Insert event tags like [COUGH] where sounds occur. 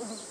Mm-hmm. [LAUGHS]